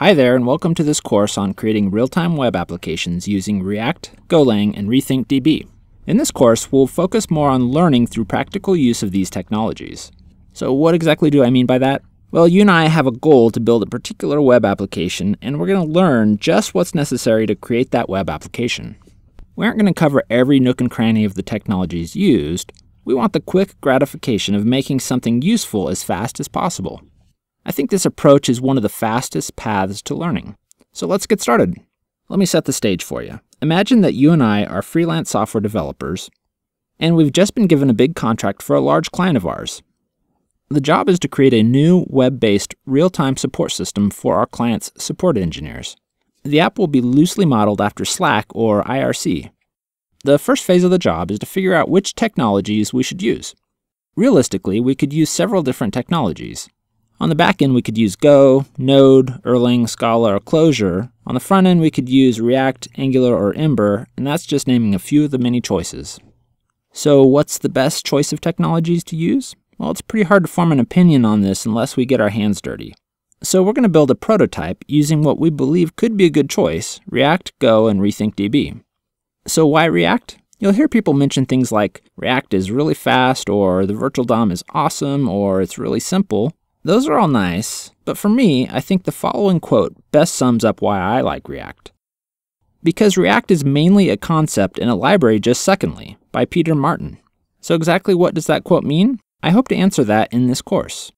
Hi there, and welcome to this course on creating real-time web applications using React, Golang, and RethinkDB. In this course, we'll focus more on learning through practical use of these technologies. So what exactly do I mean by that? Well, you and I have a goal to build a particular web application, and we're going to learn just what's necessary to create that web application. We aren't going to cover every nook and cranny of the technologies used. We want the quick gratification of making something useful as fast as possible. I think this approach is one of the fastest paths to learning. So let's get started. Let me set the stage for you. Imagine that you and I are freelance software developers, and we've just been given a big contract for a large client of ours. The job is to create a new web-based real-time support system for our client's support engineers. The app will be loosely modeled after Slack or IRC. The first phase of the job is to figure out which technologies we should use. Realistically, we could use several different technologies, on the back end, we could use Go, Node, Erlang, Scala, or Clojure. On the front end, we could use React, Angular, or Ember, and that's just naming a few of the many choices. So what's the best choice of technologies to use? Well, it's pretty hard to form an opinion on this unless we get our hands dirty. So we're going to build a prototype using what we believe could be a good choice, React, Go, and RethinkDB. So why React? You'll hear people mention things like React is really fast, or the virtual DOM is awesome, or it's really simple. Those are all nice, but for me, I think the following quote best sums up why I like React. Because React is mainly a concept in a library just secondly, by Peter Martin. So exactly what does that quote mean? I hope to answer that in this course.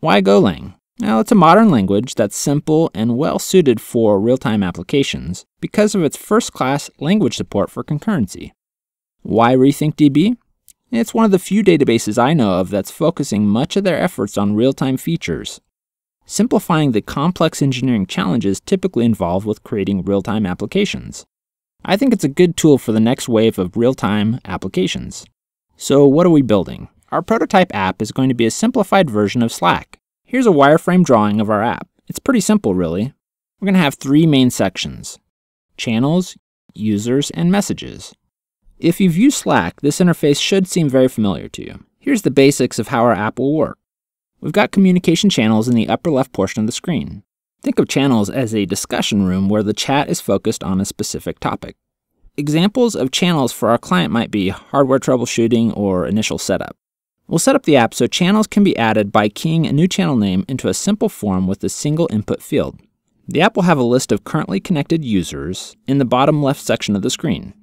Why Golang? Now, it's a modern language that's simple and well suited for real-time applications because of its first-class language support for concurrency. Why RethinkDB? It's one of the few databases I know of that's focusing much of their efforts on real-time features, simplifying the complex engineering challenges typically involved with creating real-time applications. I think it's a good tool for the next wave of real-time applications. So what are we building? Our prototype app is going to be a simplified version of Slack. Here's a wireframe drawing of our app. It's pretty simple, really. We're going to have three main sections, channels, users, and messages. If you've used Slack, this interface should seem very familiar to you. Here's the basics of how our app will work. We've got communication channels in the upper left portion of the screen. Think of channels as a discussion room where the chat is focused on a specific topic. Examples of channels for our client might be hardware troubleshooting or initial setup. We'll set up the app so channels can be added by keying a new channel name into a simple form with a single input field. The app will have a list of currently connected users in the bottom left section of the screen.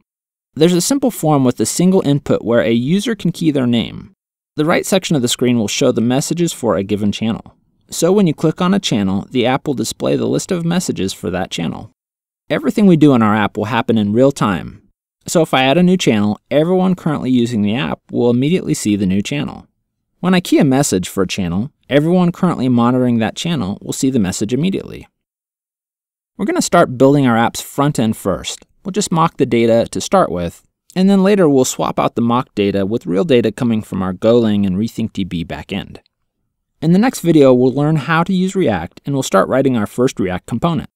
There's a simple form with a single input where a user can key their name. The right section of the screen will show the messages for a given channel. So when you click on a channel, the app will display the list of messages for that channel. Everything we do in our app will happen in real time. So if I add a new channel, everyone currently using the app will immediately see the new channel. When I key a message for a channel, everyone currently monitoring that channel will see the message immediately. We're going to start building our app's front end first. We'll just mock the data to start with, and then later we'll swap out the mock data with real data coming from our Golang and RethinkDB backend. In the next video, we'll learn how to use React and we'll start writing our first React component.